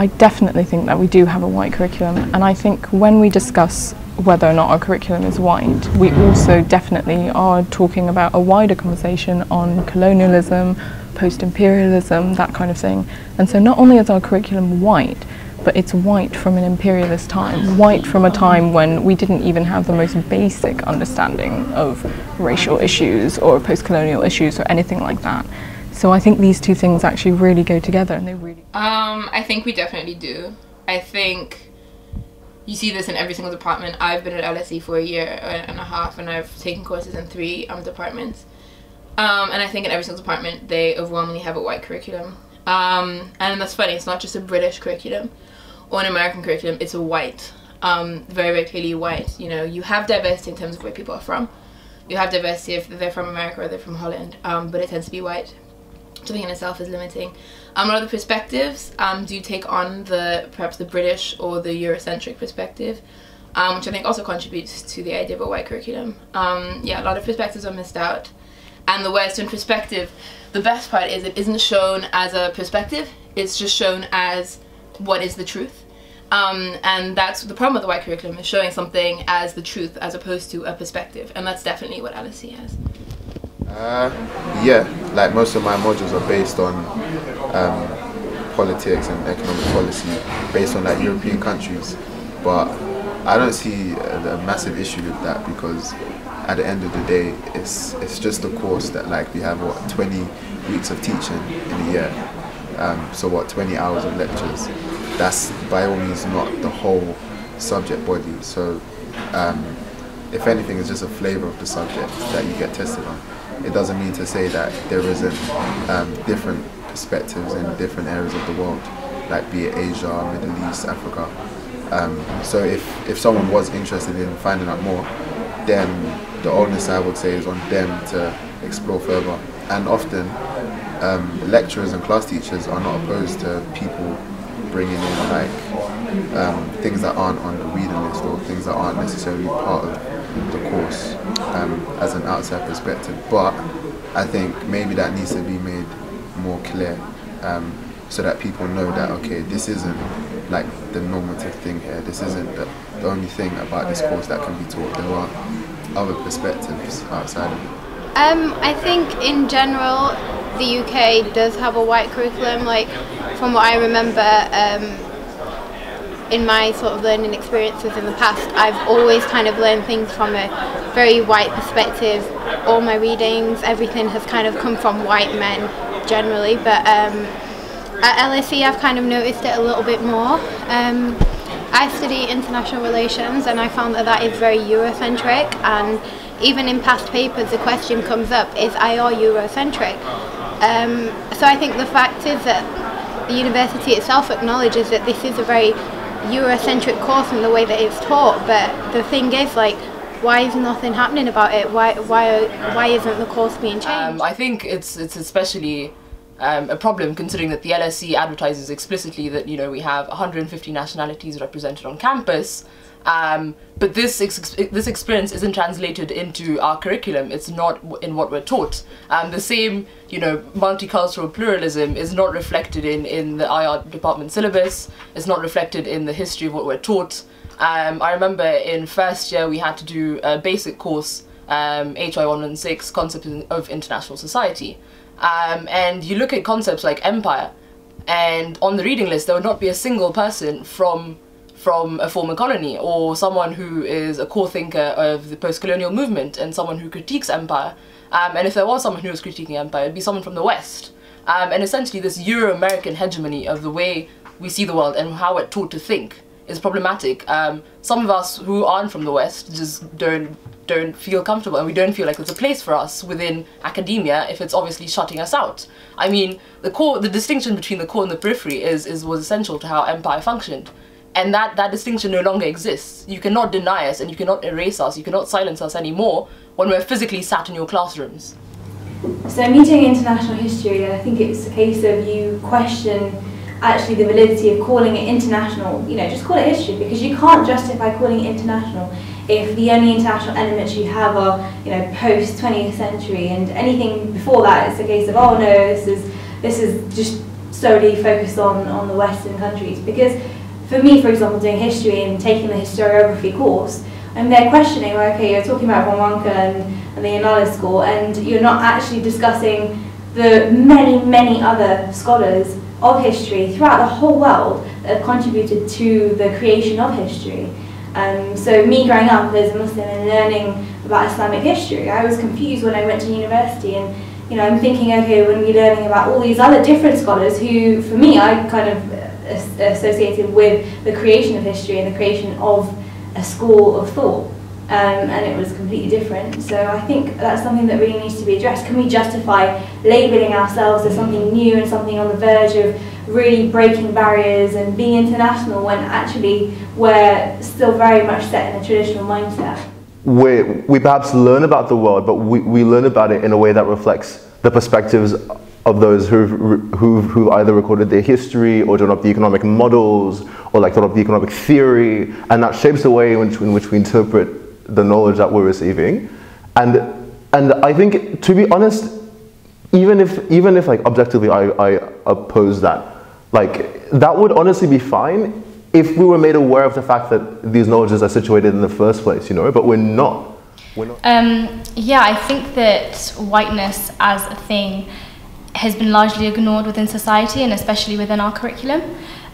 I definitely think that we do have a white curriculum, and I think when we discuss whether or not our curriculum is white, we also definitely are talking about a wider conversation on colonialism, post imperialism, that kind of thing. And so not only is our curriculum white, but it's white from an imperialist time, white from a time when we didn't even have the most basic understanding of racial issues or post colonial issues or anything like that. So I think these two things actually really go together and they really. Um, I think we definitely do. I think you see this in every single department. I've been at LSE for a year and a half and I've taken courses in three um, departments. Um, and I think in every single department they overwhelmingly have a white curriculum. Um, and that's funny, it's not just a British curriculum or an American curriculum, it's a white, um, very, very clearly white. You know, you have diversity in terms of where people are from. You have diversity if they're from America or they're from Holland, um, but it tends to be white. Something in itself is limiting. Um, a lot of the perspectives um, do you take on the perhaps the British or the Eurocentric perspective, um, which I think also contributes to the idea of a white curriculum. Um, yeah, a lot of perspectives are missed out. And the Western perspective, the best part is it isn't shown as a perspective, it's just shown as what is the truth. Um, and that's the problem with the white curriculum is showing something as the truth as opposed to a perspective and that's definitely what LSE has. Uh, yeah, like most of my modules are based on um, politics and economic policy based on like European countries but I don't see a, a massive issue with that because at the end of the day it's it's just a course that like we have what 20 weeks of teaching in a year um, so what 20 hours of lectures that's by all means not the whole subject body. So um, if anything, it's just a flavour of the subject that you get tested on. It doesn't mean to say that there isn't um, different perspectives in different areas of the world, like be it Asia, Middle East, Africa. Um, so if, if someone was interested in finding out more, then the onus I would say is on them to explore further. And often, um, lecturers and class teachers are not opposed to people bringing in like um, things that aren't on the reading list or things that aren't necessarily part of the course um, as an outside perspective. But I think maybe that needs to be made more clear um, so that people know that okay, this isn't like the normative thing here. This isn't the, the only thing about this course that can be taught. There are other perspectives outside of it. Um, I think in general the UK does have a white curriculum. Like from what I remember um, in my sort of learning experiences in the past, I've always kind of learned things from a very white perspective. All my readings, everything has kind of come from white men generally, but um, at LSE I've kind of noticed it a little bit more. Um, I study international relations and I found that that is very Eurocentric and even in past papers the question comes up, is IR Eurocentric? Um, so I think the fact is that the university itself acknowledges that this is a very Eurocentric course in the way that it's taught, but the thing is, like, why is nothing happening about it? Why why why isn't the course being changed? Um, I think it's it's especially um, a problem considering that the LSE advertises explicitly that you know we have 150 nationalities represented on campus um, but this ex this experience isn't translated into our curriculum. It's not in what we're taught. Um, the same, you know, multicultural pluralism is not reflected in in the IR department syllabus. It's not reflected in the history of what we're taught. Um, I remember in first year we had to do a basic course, um, HY 116, Concepts of International Society. Um, and you look at concepts like empire, and on the reading list there would not be a single person from from a former colony or someone who is a core thinker of the post-colonial movement and someone who critiques empire. Um, and if there was someone who was critiquing empire, it'd be someone from the West. Um, and essentially this Euro-American hegemony of the way we see the world and how we're taught to think is problematic. Um, some of us who aren't from the West just don't don't feel comfortable and we don't feel like there's a place for us within academia if it's obviously shutting us out. I mean, the core, the distinction between the core and the periphery is, is was essential to how empire functioned and that, that distinction no longer exists. You cannot deny us and you cannot erase us, you cannot silence us anymore when we're physically sat in your classrooms. So me taking international history, I think it's a case of you question actually the validity of calling it international, you know, just call it history because you can't justify calling it international if the only international elements you have are, you know, post 20th century and anything before that it's a case of, oh no, this is, this is just solely focused on, on the Western countries. Because for me, for example, doing history and taking the historiography course, and they're questioning, okay, you're talking about von and, and the Annales school, and you're not actually discussing the many, many other scholars of history throughout the whole world that have contributed to the creation of history. Um, so me growing up as a Muslim and learning about Islamic history, I was confused when I went to university and you know, I'm thinking, okay, when we're learning about all these other different scholars who, for me, I kind of associated with the creation of history and the creation of a school of thought. Um, and it was completely different. So I think that's something that really needs to be addressed. Can we justify labelling ourselves as something new and something on the verge of really breaking barriers and being international when actually we're still very much set in a traditional mindset? We, we perhaps learn about the world, but we, we learn about it in a way that reflects the perspectives of those who've, who've, who've either recorded their history or drawn up the economic models or like drawn up the economic theory, and that shapes the way in which, in which we interpret the knowledge that we're receiving. And, and I think, to be honest, even if, even if like objectively I, I oppose that, like that would honestly be fine if we were made aware of the fact that these knowledges are situated in the first place, you know, but we're not. We're not. Um, yeah, I think that whiteness as a thing has been largely ignored within society and especially within our curriculum.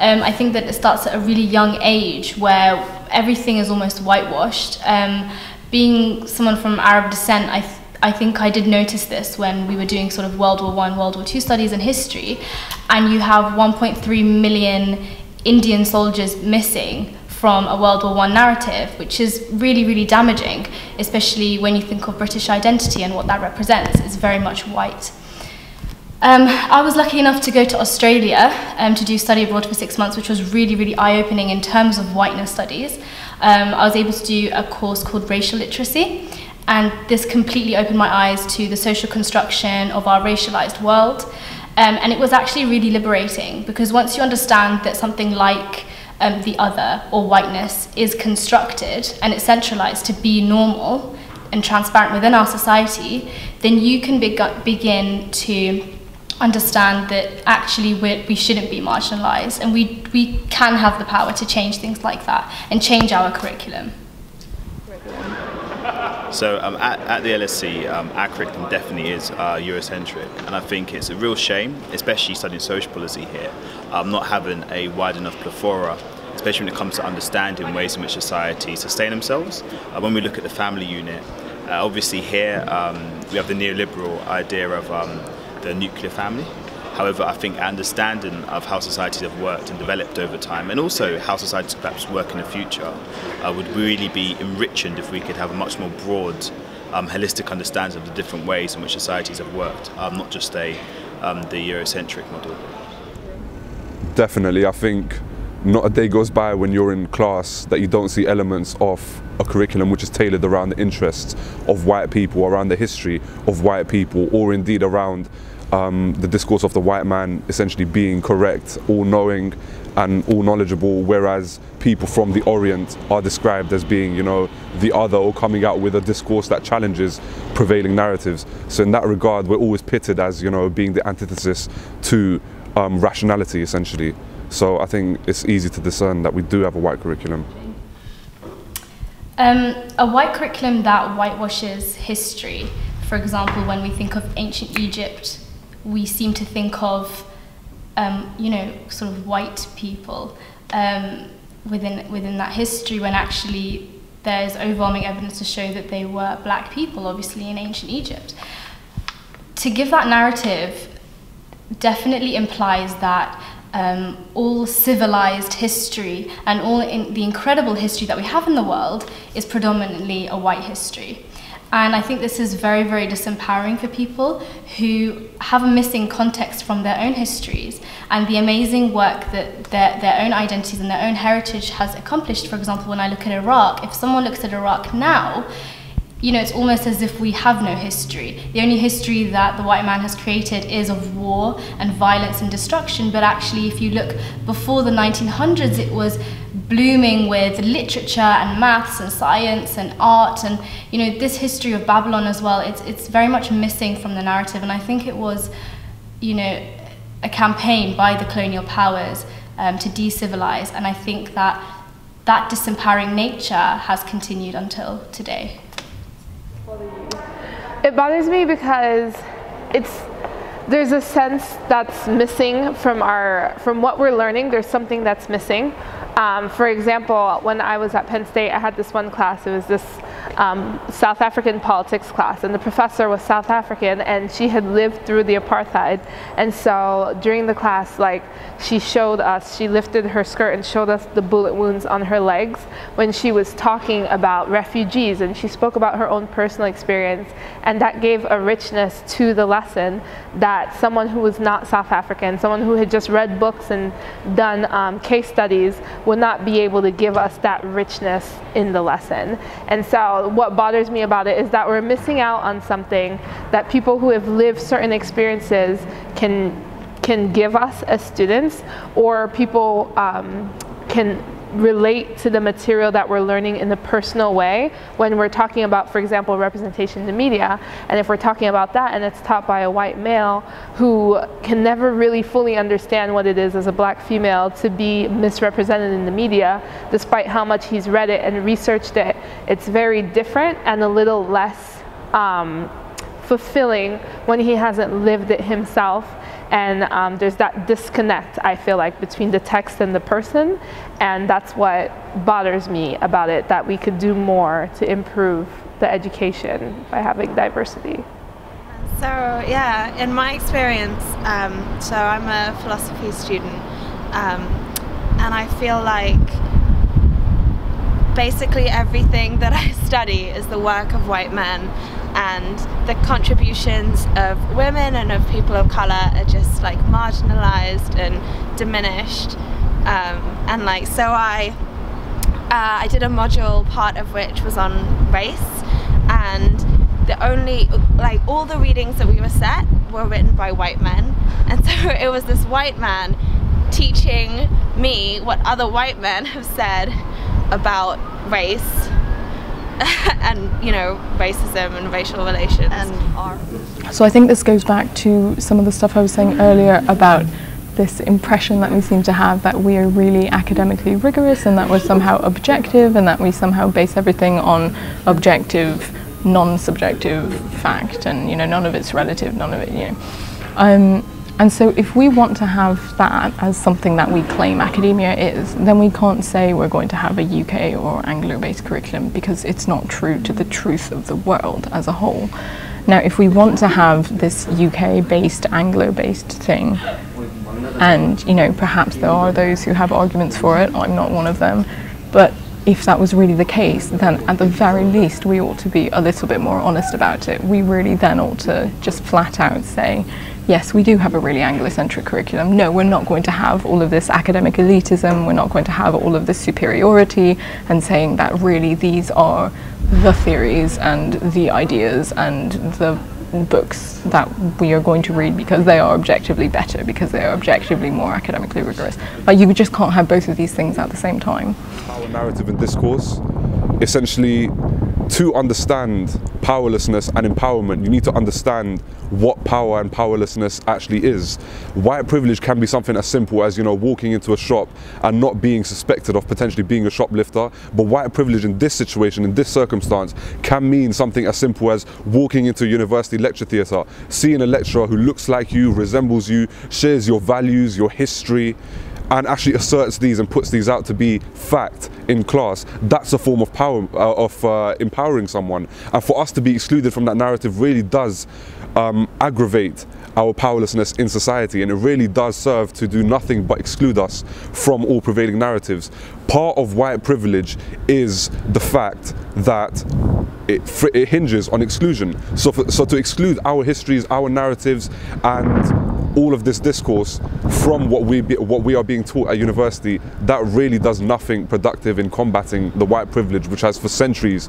Um, I think that it starts at a really young age where everything is almost whitewashed. Um, being someone from Arab descent, I, th I think I did notice this when we were doing sort of World War One, World War Two studies in history, and you have 1.3 million Indian soldiers missing from a World War One narrative, which is really, really damaging, especially when you think of British identity and what that represents. It's very much white. Um, I was lucky enough to go to Australia um, to do study abroad for six months, which was really, really eye-opening in terms of whiteness studies. Um, I was able to do a course called Racial Literacy, and this completely opened my eyes to the social construction of our racialized world. Um, and it was actually really liberating because once you understand that something like um, the other or whiteness is constructed and it's centralized to be normal and transparent within our society, then you can be begin to understand that actually we're, we shouldn't be marginalized and we, we can have the power to change things like that and change our curriculum. So um, at, at, the LSE, um, our curriculum definitely is uh, Eurocentric, and I think it's a real shame, especially studying social policy here, um, not having a wide enough plethora, especially when it comes to understanding ways in which society sustain themselves. Uh, when we look at the family unit, uh, obviously here um, we have the neoliberal idea of um, the nuclear family. However, I think understanding of how societies have worked and developed over time, and also how societies perhaps work in the future, uh, would really be enriching if we could have a much more broad, um, holistic understanding of the different ways in which societies have worked, um, not just a um, the Eurocentric model. Definitely, I think not a day goes by when you're in class that you don't see elements of a curriculum which is tailored around the interests of white people, around the history of white people, or indeed around um, the discourse of the white man essentially being correct, all-knowing and all knowledgeable, whereas people from the Orient are described as being, you know, the other or coming out with a discourse that challenges prevailing narratives. So in that regard, we're always pitted as, you know, being the antithesis to um, rationality, essentially. So I think it's easy to discern that we do have a white curriculum. Um, a white curriculum that whitewashes history. For example, when we think of ancient Egypt, we seem to think of, um, you know, sort of white people um, within within that history, when actually there's overwhelming evidence to show that they were black people, obviously in ancient Egypt. To give that narrative definitely implies that um, all civilized history and all in the incredible history that we have in the world is predominantly a white history. And I think this is very, very disempowering for people who have a missing context from their own histories and the amazing work that their, their own identities and their own heritage has accomplished. For example, when I look at Iraq, if someone looks at Iraq now, you know, it's almost as if we have no history. The only history that the white man has created is of war and violence and destruction. But actually, if you look before the 1900s, it was blooming with literature and maths and science and art and you know this history of Babylon as well. It's it's very much missing from the narrative, and I think it was, you know, a campaign by the colonial powers um, to decivilize, and I think that that disempowering nature has continued until today. It bothers me because it's there's a sense that's missing from our from what we're learning. There's something that's missing. Um, for example, when I was at Penn State, I had this one class. It was this um, South African politics class, and the professor was South African, and she had lived through the apartheid. And so during the class, like she showed us, she lifted her skirt and showed us the bullet wounds on her legs when she was talking about refugees, and she spoke about her own personal experience, and that gave a richness to the lesson that someone who was not South African, someone who had just read books and done um, case studies will not be able to give us that richness in the lesson. And so what bothers me about it is that we're missing out on something that people who have lived certain experiences can can give us as students or people um, can relate to the material that we're learning in a personal way when we're talking about, for example, representation in the media. And if we're talking about that and it's taught by a white male who can never really fully understand what it is as a black female to be misrepresented in the media, despite how much he's read it and researched it, it's very different and a little less um, fulfilling when he hasn't lived it himself and um, there's that disconnect i feel like between the text and the person. And that's what bothers me about it that we could do more to improve the education by having diversity. So yeah in my experience um, so i'm a philosophy student um, and i feel like basically everything that i study is the work of white men and the contributions of women and of people of color are just like marginalized and diminished. Um, and like so I uh, I did a module part of which was on race. And the only like all the readings that we were set were written by white men. And so it was this white man teaching me what other white men have said about race and you know racism and racial relations and our So I think this goes back to some of the stuff I was saying earlier about this impression that we seem to have that we are really academically rigorous and that we're somehow objective and that we somehow base everything on objective, non-subjective fact and you know none of it's relative, none of it you know. Um, and so if we want to have that as something that we claim academia is, then we can't say we're going to have a UK or Anglo-based curriculum because it's not true to the truth of the world as a whole. Now, if we want to have this UK-based, Anglo-based thing, and you know, perhaps there are those who have arguments for it, I'm not one of them, but if that was really the case, then at the very least we ought to be a little bit more honest about it. We really then ought to just flat out say, yes, we do have a really Anglocentric curriculum. No, we're not going to have all of this academic elitism. We're not going to have all of this superiority and saying that really these are the theories and the ideas and the books that we are going to read because they are objectively better, because they are objectively more academically rigorous. Like you just can't have both of these things at the same time. Our narrative and discourse, essentially to understand powerlessness and empowerment, you need to understand what power and powerlessness actually is. White privilege can be something as simple as, you know, walking into a shop and not being suspected of potentially being a shoplifter. But white privilege in this situation, in this circumstance, can mean something as simple as walking into a university lecture theatre, seeing a lecturer who looks like you, resembles you, shares your values, your history, and actually asserts these and puts these out to be fact in class, that's a form of power, uh, of uh, empowering someone. And for us to be excluded from that narrative really does um, aggravate our powerlessness in society and it really does serve to do nothing but exclude us from all prevailing narratives. Part of white privilege is the fact that it, it hinges on exclusion. So, for, so to exclude our histories, our narratives and all of this discourse from what we be, what we are being taught at university that really does nothing productive in combating the white privilege which has for centuries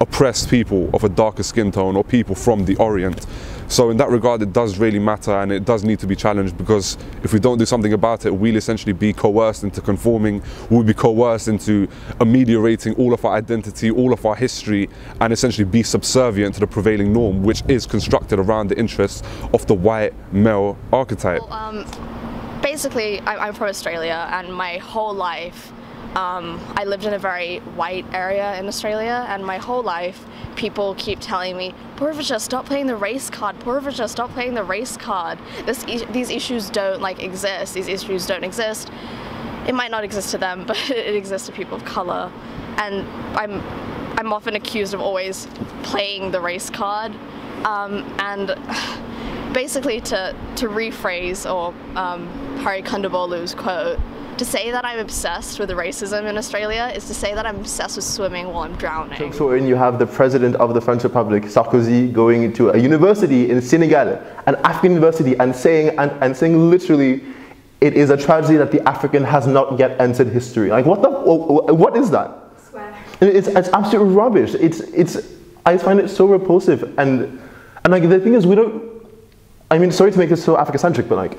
oppressed people of a darker skin tone or people from the orient So in that regard, it does really matter and it does need to be challenged because if we don't do something about it, we'll essentially be coerced into conforming, we'll be coerced into ameliorating all of our identity, all of our history, and essentially be subservient to the prevailing norm, which is constructed around the interests of the white male archetype. Well, um, basically, I'm from Australia and my whole life um, I lived in a very white area in Australia, and my whole life, people keep telling me, Purvisha, stop playing the race card. Purvisha, stop playing the race card. This, these issues don't like exist. These issues don't exist. It might not exist to them, but it exists to people of color, and I'm, I'm often accused of always playing the race card, um, and basically to to rephrase or um, Hari Kondabolu's quote to say that I'm obsessed with racism in Australia is to say that I'm obsessed with swimming while I'm drowning. So when you have the president of the French Republic, Sarkozy, going into a university in Senegal, an African university, and saying and, and saying literally, it is a tragedy that the African has not yet entered history. Like what the what is that? Swear. It's, it's absolute rubbish. It's it's I find it so repulsive and and like the thing is we don't. I mean, sorry to make this so Africa-centric, but like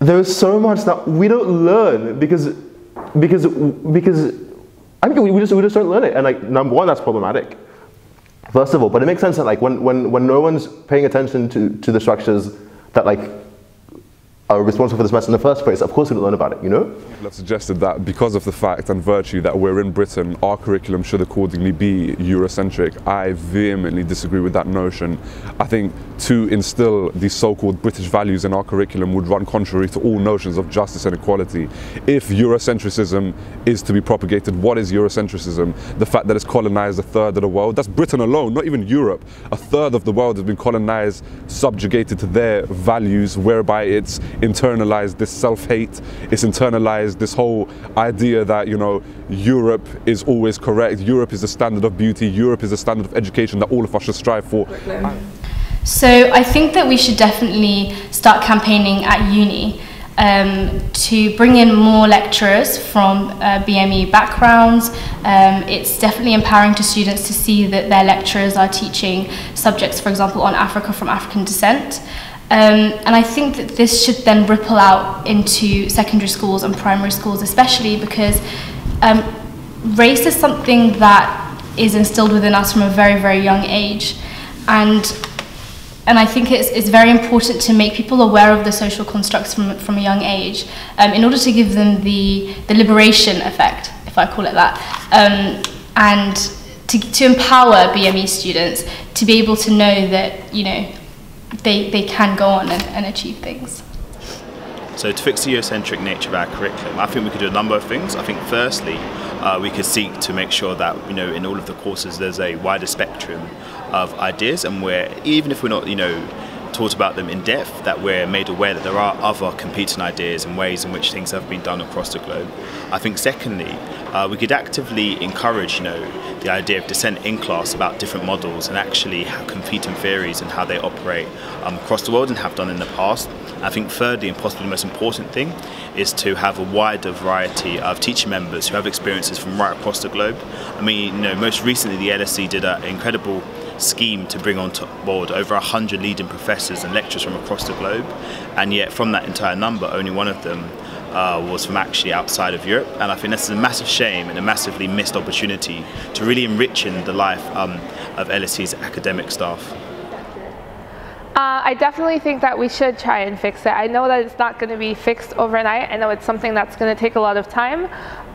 there's so much that we don't learn because because because I think we just we just don't learn it. And like number one, that's problematic. First of all, but it makes sense that like when when when no one's paying attention to to the structures that like are responsible for this mess in the first place, of course we don't learn about it, you know? Have suggested that because of the fact and virtue that we're in Britain, our curriculum should accordingly be Eurocentric. I vehemently disagree with that notion. I think to instill these so-called British values in our curriculum would run contrary to all notions of justice and equality. If Eurocentricism is to be propagated, what is Eurocentricism? The fact that it's colonized a third of the world, that's Britain alone, not even Europe. A third of the world has been colonized, subjugated to their values, whereby it's internalized this self-hate, it's internalized this whole idea that, you know, Europe is always correct, Europe is the standard of beauty, Europe is the standard of education that all of us should strive for. So I think that we should definitely start campaigning at uni um, to bring in more lecturers from uh, BME backgrounds. Um, it's definitely empowering to students to see that their lecturers are teaching subjects, for example, on Africa from African descent. Um, and I think that this should then ripple out into secondary schools and primary schools, especially because um, race is something that is instilled within us from a very, very young age. And, and I think it's, it's very important to make people aware of the social constructs from, from a young age um, in order to give them the, the liberation effect, if I call it that, um, and to, to empower BME students to be able to know that, you know, they, they can go on and, and achieve things. So to fix the Eurocentric nature of our curriculum, I think we could do a number of things. I think firstly, uh, we could seek to make sure that you know in all of the courses there's a wider spectrum of ideas, and where even if we're not you know taught about them in depth, that we're made aware that there are other competing ideas and ways in which things have been done across the globe. I think secondly, uh, we could actively encourage, you know, the idea of dissent in class about different models and actually competing theories and how they operate um, across the world and have done in the past. I think thirdly, and possibly the most important thing, is to have a wider variety of teaching members who have experiences from right across the globe. I mean, you know, most recently the LSE did an incredible scheme to bring on board over 100 leading professors and lecturers from across the globe, and yet from that entire number, only one of them uh, was from actually outside of Europe. And I think this is a massive shame and a massively missed opportunity to really enrichen the life um, of LSE's academic staff. Uh, I definitely think that we should try and fix it. I know that it's not going to be fixed overnight. I know it's something that's going to take a lot of time.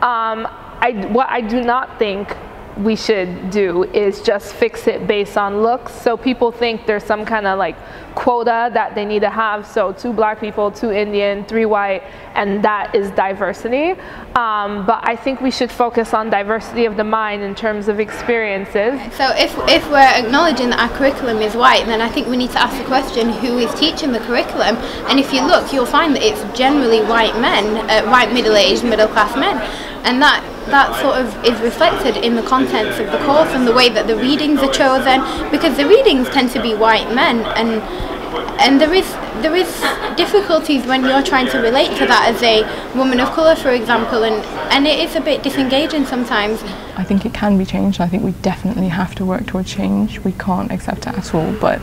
Um, I, what I do not think we should do is just fix it based on looks. So people think there's some kind of like quota that they need to have. So two black people, two Indian, three white, and that is diversity. Um, but I think we should focus on diversity of the mind in terms of experiences. So if, if we're acknowledging that our curriculum is white, then I think we need to ask the question, who is teaching the curriculum? And if you look, you'll find that it's generally white men, uh, white middle-aged, middle-class men. And that that sort of is reflected in the contents of the course and the way that the readings are chosen because the readings tend to be white men and and there is there is difficulties when you're trying to relate to that as a woman of colour for example and and it is a bit disengaging sometimes. I think it can be changed. I think we definitely have to work towards change. We can't accept it at all but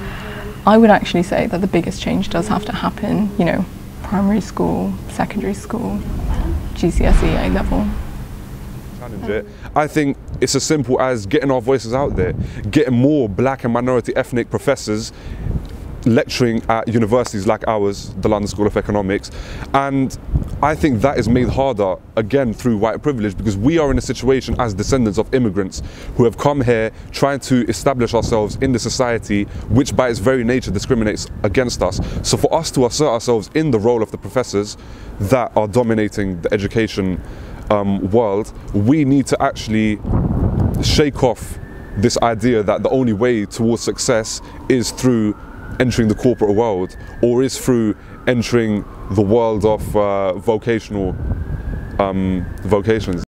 I would actually say that the biggest change does have to happen, you know, primary school, secondary school, GCSE, A level. Challenge it. I think it's as simple as getting our voices out there, getting more black and minority ethnic professors lecturing at universities like ours, the London School of Economics, and I think that is made harder again through white privilege because we are in a situation as descendants of immigrants who have come here trying to establish ourselves in the society which by its very nature discriminates against us. So for us to assert ourselves in the role of the professors that are dominating the education um, world, we need to actually shake off this idea that the only way towards success is through entering the corporate world or is through entering the world of uh, vocational um, vocations.